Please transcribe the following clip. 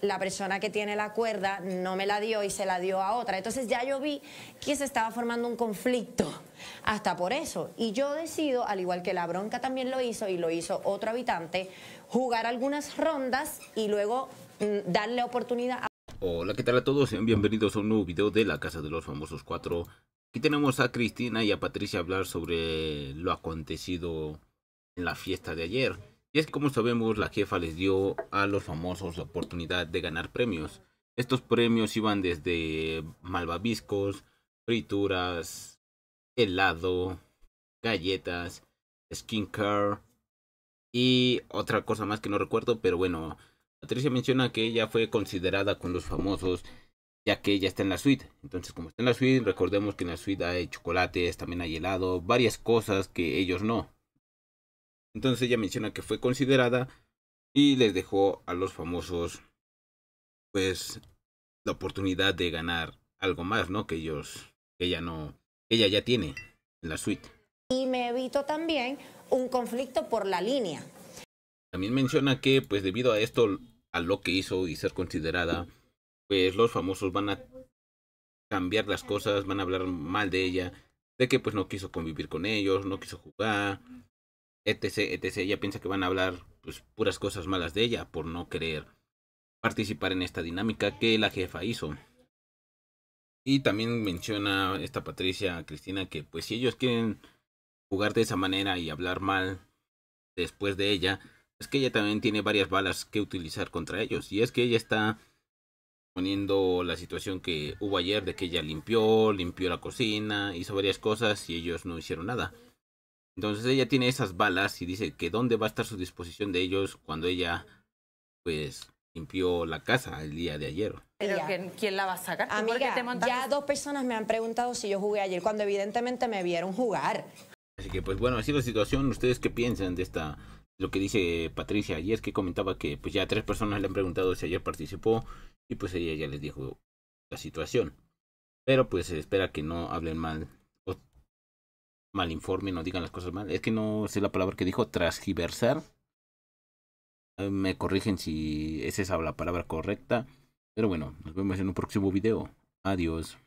la persona que tiene la cuerda no me la dio y se la dio a otra. Entonces ya yo vi que se estaba formando un conflicto hasta por eso. Y yo decido, al igual que la bronca también lo hizo y lo hizo otro habitante, jugar algunas rondas y luego mm, darle oportunidad a... Hola, ¿qué tal a todos? Bienvenidos a un nuevo video de la Casa de los Famosos 4. Aquí tenemos a Cristina y a Patricia hablar sobre lo acontecido en la fiesta de ayer. Es que como sabemos la jefa les dio a los famosos la oportunidad de ganar premios. Estos premios iban desde malvaviscos, frituras, helado, galletas, skincare y otra cosa más que no recuerdo, pero bueno, Patricia menciona que ella fue considerada con los famosos ya que ella está en la suite. Entonces, como está en la suite, recordemos que en la suite hay chocolates, también hay helado, varias cosas que ellos no. Entonces ella menciona que fue considerada y les dejó a los famosos pues la oportunidad de ganar algo más, ¿no? Que ellos, que ella no, ella ya tiene en la suite. Y me evito también un conflicto por la línea. También menciona que pues debido a esto, a lo que hizo y ser considerada, pues los famosos van a cambiar las cosas, van a hablar mal de ella, de que pues no quiso convivir con ellos, no quiso jugar, etc, etc. Ella piensa que van a hablar pues puras cosas malas de ella por no querer participar en esta dinámica que la jefa hizo. Y también menciona esta Patricia Cristina que pues si ellos quieren jugar de esa manera y hablar mal después de ella, es que ella también tiene varias balas que utilizar contra ellos. Y es que ella está poniendo la situación que hubo ayer de que ella limpió, limpió la cocina, hizo varias cosas y ellos no hicieron nada. Entonces ella tiene esas balas y dice que dónde va a estar su disposición de ellos cuando ella pues limpió la casa el día de ayer. ¿Pero quién, la va a sacar? Amiga, ya dos personas me han preguntado si yo jugué ayer, cuando evidentemente me vieron jugar. Así que pues bueno, así la situación. ¿Ustedes qué piensan de esta, lo que dice Patricia ayer? Que comentaba que pues ya tres personas le han preguntado si ayer participó y pues ella ya les dijo la situación. Pero pues se espera que no hablen mal mal informe, no digan las cosas mal. Es que no sé la palabra que dijo, transgiversar. Me corrigen si es esa la palabra correcta. Pero bueno, nos vemos en un próximo video. Adiós.